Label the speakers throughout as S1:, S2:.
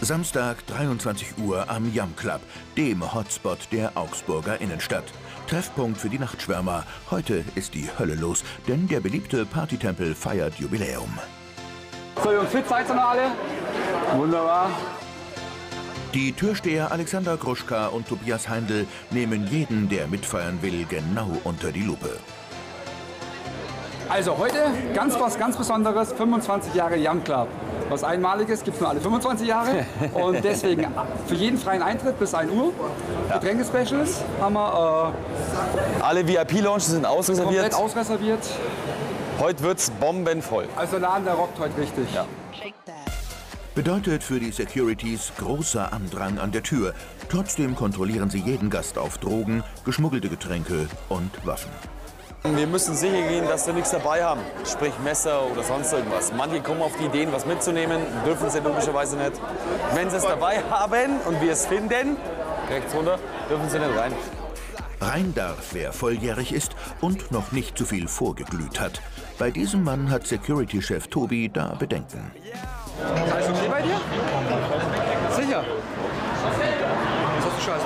S1: Samstag 23 Uhr am Yam Club, dem Hotspot der Augsburger Innenstadt. Treffpunkt für die Nachtschwärmer. Heute ist die Hölle los, denn der beliebte Partytempel feiert Jubiläum.
S2: So Jungs, fit seid ihr noch alle? Wunderbar.
S1: Die Türsteher Alexander Gruschka und Tobias Heindl nehmen jeden, der mitfeiern will, genau unter die Lupe.
S2: Also heute ganz was ganz Besonderes, 25 Jahre Young Club. Was Einmaliges gibt es nur alle 25 Jahre und deswegen für jeden freien Eintritt bis 1 Uhr. Getränke-Specials haben wir
S3: Alle VIP-Lounges sind
S2: äh,
S3: ausreserviert.
S2: komplett ausreserviert.
S3: Heute wird's bombenvoll.
S2: Also der Laden, der rockt heute richtig.
S1: Bedeutet für die Securities großer Andrang an der Tür. Trotzdem kontrollieren sie jeden Gast auf Drogen, geschmuggelte Getränke und Waffen.
S3: Wir müssen sicher gehen, dass wir nichts dabei haben. Sprich Messer oder sonst irgendwas. Manche kommen auf die Ideen, was mitzunehmen, dürfen sie logischerweise nicht. Wenn sie es dabei haben und wir es finden, rechts runter, dürfen sie nicht rein.
S1: Rein darf, wer volljährig ist und noch nicht zu viel vorgeglüht hat. Bei diesem Mann hat Security-Chef Tobi da Bedenken.
S2: Alles okay bei dir? Sicher. Was hast du Scheiße?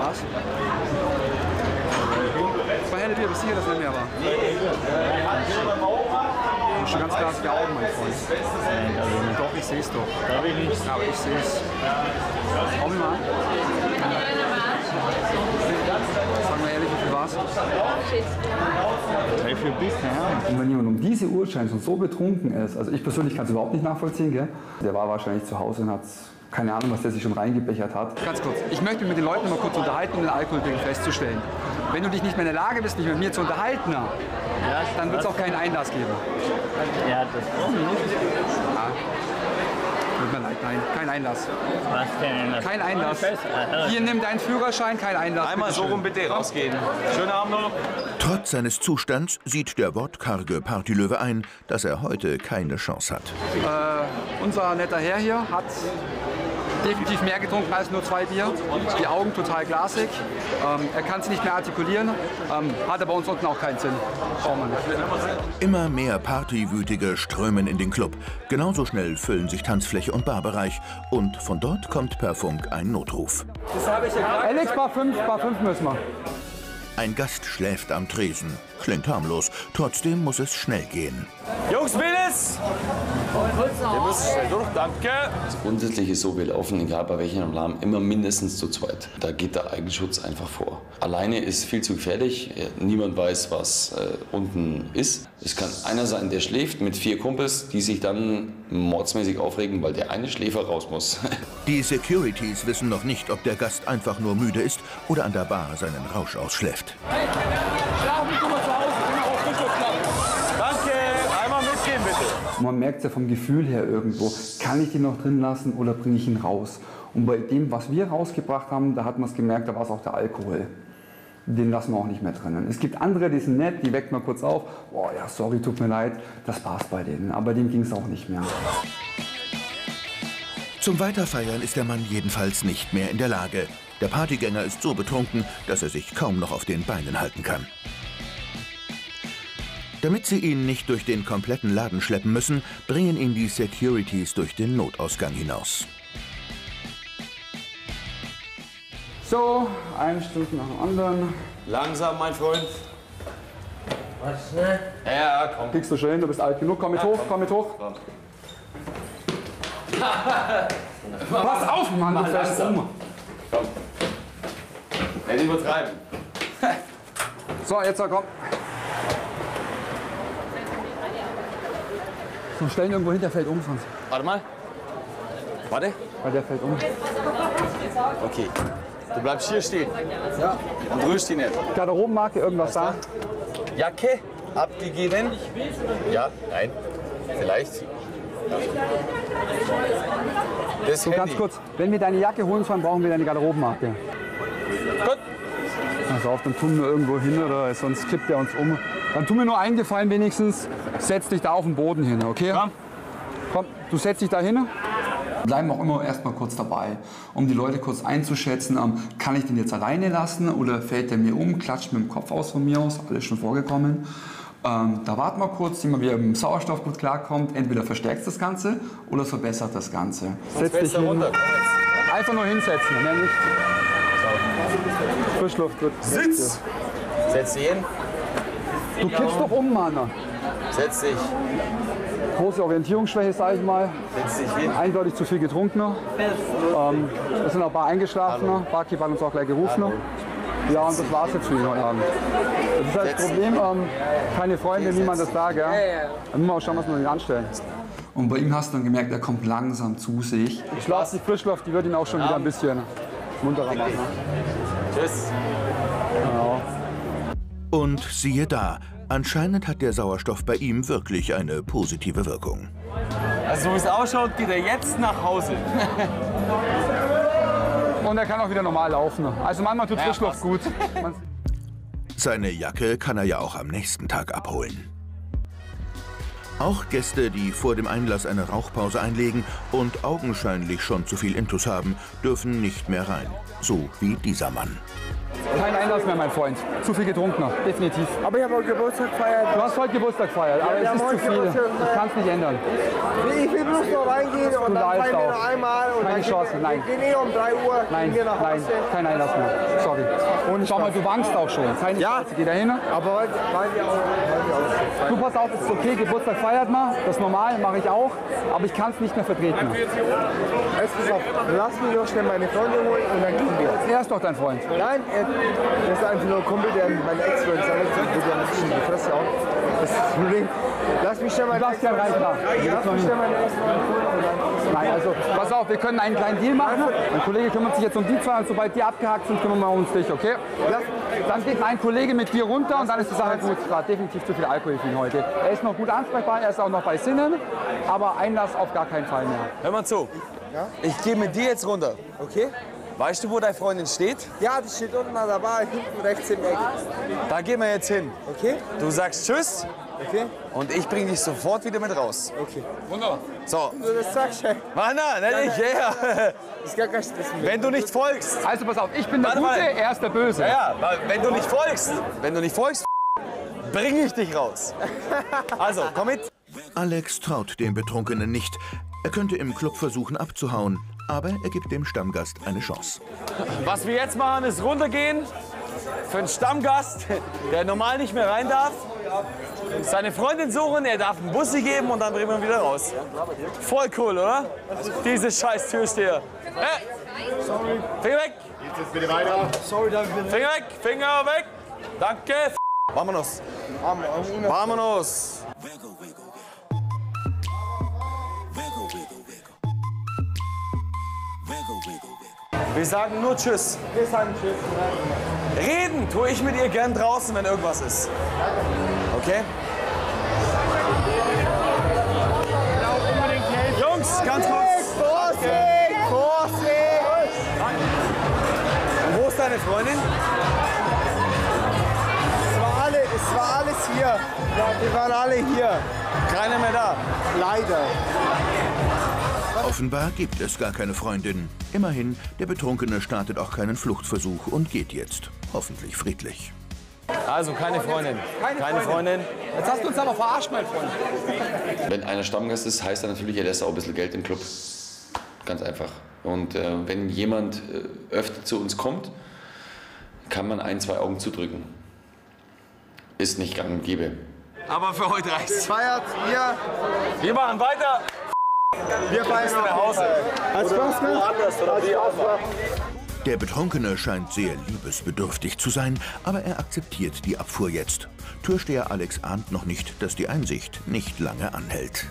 S2: Was? Zwei helle Bier, bist du sicher, dass es nicht mehr war? Du hast schon ganz glasige Augen, mein Freund. Doch, ich sehe es doch. Aber ich sehe es. Komm mal. Sag mal ehrlich, wie viel war's?
S4: Drei, vier Bissen, ja.
S2: Und wenn jemand um diese Uhrzeit schon so betrunken ist, also ich persönlich kann es überhaupt nicht nachvollziehen, gell? der war wahrscheinlich zu Hause und hat keine Ahnung, was der sich schon reingebechert hat. Ganz kurz, ich möchte mich mit den Leuten mal kurz unterhalten, um den Alkoholding festzustellen. Wenn du dich nicht mehr in der Lage bist, mich mit mir zu unterhalten, dann wird es auch keinen Einlass geben.
S4: Ja, das
S2: Tut mir leid, nein, kein Einlass.
S4: was denn?
S2: Kein Einlass.
S4: Aha.
S2: Hier nimm deinen Führerschein, kein Einlass.
S3: Einmal so rum bitte rausgehen. Schönen Abend noch.
S1: Trotz seines Zustands sieht der wortkarge Partylöwe ein, dass er heute keine Chance hat.
S2: Unser netter Herr hier hat definitiv mehr getrunken als nur zwei Bier. Die Augen total glasig. Ähm, er kann es nicht mehr artikulieren. Ähm, hat aber uns unten auch keinen Sinn.
S1: Immer mehr Partywütige strömen in den Club. Genauso schnell füllen sich Tanzfläche und Barbereich. Und von dort kommt per Funk ein Notruf.
S2: Alex, Bar 5, Bar 5 müssen wir.
S1: Ein Gast schläft am Tresen. Klingt harmlos. Trotzdem muss es schnell gehen.
S3: Jungs, Willis! Wir müssen schnell durch, danke.
S5: Grundsätzlich ist so, wir laufen, egal bei welchem Alarm, immer mindestens zu zweit. Da geht der Eigenschutz einfach vor. Alleine ist viel zu gefährlich. Niemand weiß, was äh, unten ist. Es kann einer sein, der schläft mit vier Kumpels, die sich dann mordsmäßig aufregen, weil der eine Schläfer raus muss.
S1: Die Securities wissen noch nicht, ob der Gast einfach nur müde ist oder an der Bar seinen Rausch ausschläft.
S3: Danke. Bitte.
S2: Man merkt es ja vom Gefühl her irgendwo, kann ich den noch drin lassen oder bringe ich ihn raus? Und bei dem, was wir rausgebracht haben, da hat man es gemerkt, da war es auch der Alkohol. Den lassen wir auch nicht mehr drinnen. Es gibt andere, die sind nett, die weckt man kurz auf. Oh ja, sorry, tut mir leid. Das war's bei denen. Aber dem ging es auch nicht mehr.
S1: Zum Weiterfeiern ist der Mann jedenfalls nicht mehr in der Lage. Der Partygänger ist so betrunken, dass er sich kaum noch auf den Beinen halten kann. Damit sie ihn nicht durch den kompletten Laden schleppen müssen, bringen ihn die Securities durch den Notausgang hinaus.
S2: So, ein Stück nach dem anderen.
S3: Langsam, mein Freund.
S4: Was, ne?
S3: Ja, komm.
S2: Kriegst du schon hin, du bist alt genug. Komm mit hoch, komm mit hoch. Pass auf, Mann, du fährst um.
S3: Nicht übertreiben.
S2: So, jetzt komm. So, stellen irgendwo hin, der fällt um sonst.
S3: Warte mal. Warte.
S2: Weil der fällt um.
S3: Okay. Du bleibst hier stehen.
S2: Ja.
S3: Und rührst dich nicht.
S2: Garderobenmarke, irgendwas da?
S3: Jacke abgegeben. Ja, nein. Vielleicht. Das
S2: So,
S3: Handy.
S2: ganz kurz. Wenn wir deine Jacke holen sollen, brauchen wir deine Garderobenmarke. Auf, dann tun wir irgendwo hin oder sonst kippt er uns um. Dann tu mir nur einen Gefallen wenigstens. Setz dich da auf den Boden hin, okay?
S3: Ja.
S2: Komm, du setzt dich da hin. Bleiben auch immer erstmal kurz dabei, um die Leute kurz einzuschätzen. ähm, kann ich den jetzt alleine lassen oder fällt der mir um, klatscht mit dem Kopf aus von mir aus, alles schon vorgekommen. Ähm, da warten wir kurz, sehen wir, wie er mit dem Sauerstoff gut klarkommt. Entweder verstärkt das Ganze oder es verbessert das Ganze. Setz dich
S3: runter.
S2: Einfach nur hinsetzen, mehr nicht. Frischluft wird.
S3: Sitz! Setz dich hin.
S2: Du kippst doch um, Mann.
S3: Setz dich.
S2: Große Orientierungsschwäche, sag ich mal.
S3: Setz dich hin.
S2: Eindeutig zu viel Getrunkener. Ähm, es sind auch ein paar Eingeschlafener. Barkeeper hat uns auch gleich gerufen. Ja, und das war's jetzt für ihn heute Abend. Das ist halt das Problem, ähm, keine Freunde, niemand ist da, gell? Dann müssen wir auch schauen, was wir mit ihm anstellen. Und bei ihm hast du dann gemerkt, er kommt langsam zu sich. Ich glaube, die Frischluft, die wird ihn auch schon wieder ein bisschen munterer machen.
S3: Tschüss.
S1: Und siehe da, anscheinend hat der Sauerstoff bei ihm wirklich eine positive Wirkung.
S3: Also, so wie es ausschaut, geht er jetzt nach Hause.
S2: Und er kann auch wieder normal laufen. Also manchmal tut
S3: Ja,
S2: Frischluft gut.
S1: Seine Jacke kann er ja auch am nächsten Tag abholen. Auch Gäste, die vor dem Einlass eine Rauchpause einlegen und augenscheinlich schon zu viel Intus haben, dürfen nicht mehr rein. So wie dieser Mann.
S2: Kein Einlass mehr, mein Freund. Zu viel getrunkener, definitiv.
S6: Aber ich habe heute Geburtstag gefeiert.
S2: Du hast heute Geburtstag gefeiert, aber
S6: wir
S2: es ist zu viel.
S6: Geburtstag
S2: Ich kann es nicht ändern.
S6: Ich will bloß noch reingehen und dann feiern wir noch einmal. Und
S2: Keine Chance,
S6: gehen,
S2: nein.
S6: Wir gehen eh um 3 Uhr
S2: Nein,
S6: wir nach
S2: nein,
S6: Hause.
S2: kein Einlass mehr. Sorry. Und schau mal, du wankst auch schon. Keine
S6: Ja.
S2: Chance, geh da hin.
S6: Aber heute weil wir auch.
S2: Du pass auf, es ist okay, Geburtstag feiert man. Das ist normal, mache ich auch. Aber ich kann es nicht mehr vertreten.
S6: Jetzt pass auf, lass mich noch schnell meine Freundin holen und dann gehen wir.
S2: Er ist doch dein Freund.
S6: Nein, er, das ist einfach nur ein Kumpel, der meine. Alex, und wird ja ein bisschen in die Fresse auch. Das ist das Problem. Lass mich schnell meine
S2: rein, klar.
S6: Lass mich schnell meine Ex-Freundin.
S2: Nein, also pass auf, wir können einen kleinen Deal machen. Mein Kollege kümmert sich jetzt um die zwei und sobald die abgehakt sind, kümmern wir uns um dich, okay? Dann geht mein Kollege mit dir runter und dann ist die Sache gut. Es war definitiv zu viel Alkohol für ihn heute. Er ist noch gut ansprechbar, er ist auch noch bei Sinnen, aber Einlass auf gar keinen Fall mehr.
S3: Hör mal zu. Ich gehe mit dir jetzt runter.
S6: Okay?
S3: Weißt du, wo deine Freundin steht?
S6: Ja, das steht unten an der Bar, hinten rechts im Eck.
S3: Da gehen wir jetzt hin.
S6: Okay?
S3: Du sagst Tschüss
S6: Okay?
S3: und ich bringe dich sofort wieder mit raus.
S6: Okay.
S3: So.
S6: Du das sagst, hey.
S3: Mann, nein, nicht, ja.
S6: Ist gar kein.
S3: Wenn du nicht folgst.
S2: Also pass auf, ich bin der
S3: Warte
S2: Gute,
S3: mal.
S2: er ist der Böse.
S3: Ja, weil wenn du nicht folgst, wenn du nicht folgst, bringe ich dich raus. Also, komm mit.
S1: Alex traut dem Betrunkenen nicht. Er könnte im Club versuchen abzuhauen, aber er gibt dem Stammgast eine Chance.
S3: Was wir jetzt machen, ist runtergehen für einen Stammgast, der normal nicht mehr rein darf. Seine Freundin suchen, er darf einen Bussi geben und dann bringen wir ihn wieder raus. Voll cool, oder? Diese scheiß Türsteher. Hey. Finger weg! Finger weg, Finger weg! Danke! Vámonos! Vámonos! Wir sagen nur Tschüss.
S6: Wir sagen Tschüss.
S3: Reden tue ich mit ihr gern draußen, wenn irgendwas ist. Okay? Jungs, ganz kurz.
S6: Vorsicht! Vorsicht!
S3: Und wo ist deine Freundin?
S6: Es war, alle, es war alles hier. Wir waren alle hier.
S3: Keiner mehr da.
S6: Leider.
S1: Offenbar gibt es gar keine Freundin. Immerhin, der Betrunkene startet auch keinen Fluchtversuch und geht jetzt. Hoffentlich friedlich.
S3: Also keine Freundin. Keine, Freundin.
S2: Jetzt hast du uns aber verarscht, mein Freund.
S5: Wenn einer Stammgast ist, heißt er natürlich, er lässt auch ein bisschen Geld im Club. Ganz einfach. Und äh, wenn jemand äh, öfter zu uns kommt, kann man ein, zwei Augen zudrücken. Ist nicht gang und gäbe.
S3: Aber für heute reicht's.
S6: Feiert ihr.
S3: Wir machen weiter.
S6: Wir feiern
S3: Nach Hause.
S6: Hat Spaß gemacht?
S1: Der Betrunkene scheint sehr liebesbedürftig zu sein, aber er akzeptiert die Abfuhr jetzt. Türsteher Alex ahnt noch nicht, dass die Einsicht nicht lange anhält.